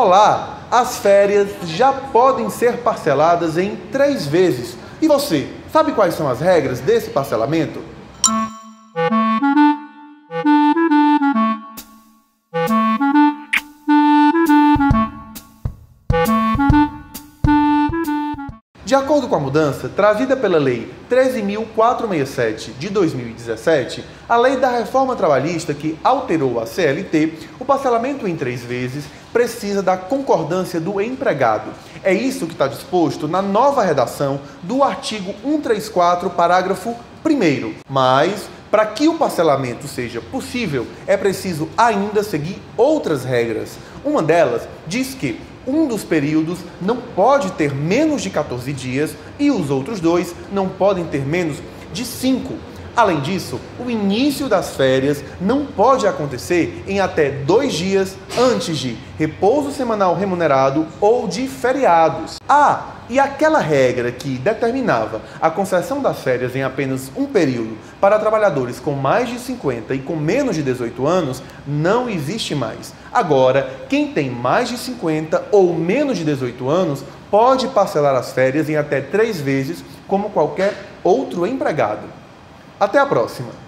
Olá! As férias já podem ser parceladas em três vezes. E você, sabe quais são as regras desse parcelamento? De acordo com a mudança trazida pela Lei 13.467 de 2017, a lei da reforma trabalhista que alterou a CLT, o parcelamento em três vezes precisa da concordância do empregado. É isso que está disposto na nova redação do artigo 134, parágrafo 1. Mas, para que o parcelamento seja possível, é preciso ainda seguir outras regras. Uma delas diz que um dos períodos não pode ter menos de 14 dias e os outros dois não podem ter menos de 5. Além disso, o início das férias não pode acontecer em até dois dias antes de repouso semanal remunerado ou de feriados. Ah, e aquela regra que determinava a concessão das férias em apenas um período para trabalhadores com mais de 50 e com menos de 18 anos não existe mais. Agora, quem tem mais de 50 ou menos de 18 anos pode parcelar as férias em até três vezes, como qualquer outro empregado. Até a próxima!